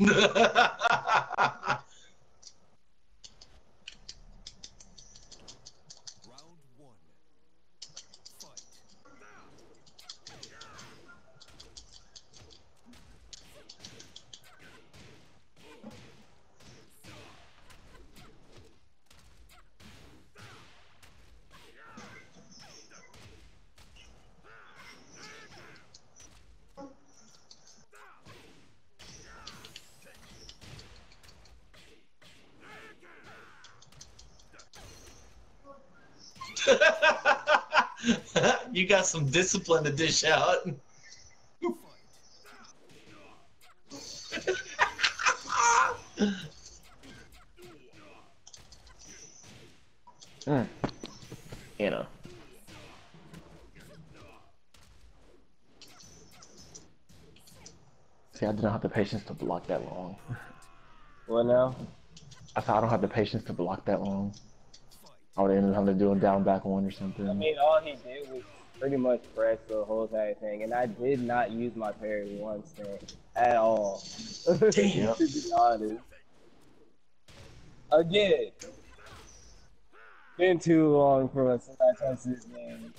Fight. you got some discipline to dish out. Mm. You know. See, I didn't have the patience to block that long. What now? I thought I don't have the patience to block that long. I would end up having to do a down back one or something. I mean, all he did was pretty much press the whole entire thing, and I did not use my parry once thing at all. To be honest. Again, been too long for us since I touched this game,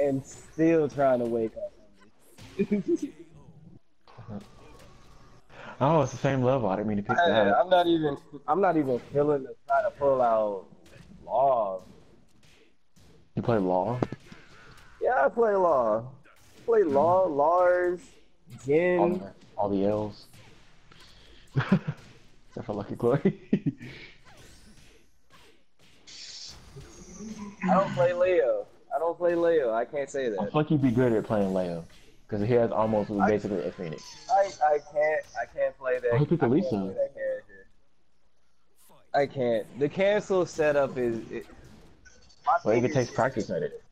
and still trying to wake up. oh, it's the same level. I didn't mean to pick I, that. I'm not even. I'm not even feeling to try to pull out law. You play Law? Yeah, I play law. Play mm-hmm. law, Lars, All Jin. the, all the L's. Except for Lucky Chloe. I don't play Leo. I don't play Leo. I can't say I that. feel like you'd be good at playing Leo. Because he has almost I- basically a Phoenix. I, I can't I can't play that. I picked can't Eliza. play that. I can't. The cancel setup is. It, Well, it fingers- takes practice at it.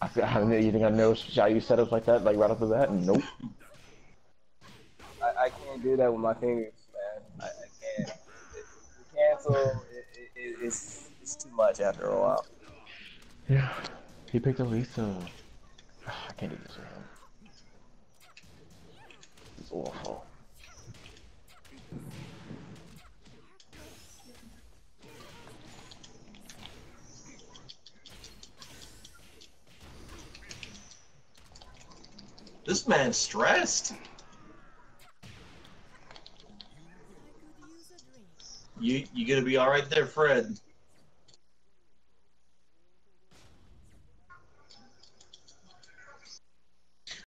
I feel, I don't know, you think I know how you setups like that, like right off the bat? Nope. I, I can't do that with my fingers, man. I, I can't. The cancel it, it, it, it's it's too much after a while. Yeah. He picked Eliza. I can't do this with him. It's awful. This man's stressed. You you gonna be all right there, Fred?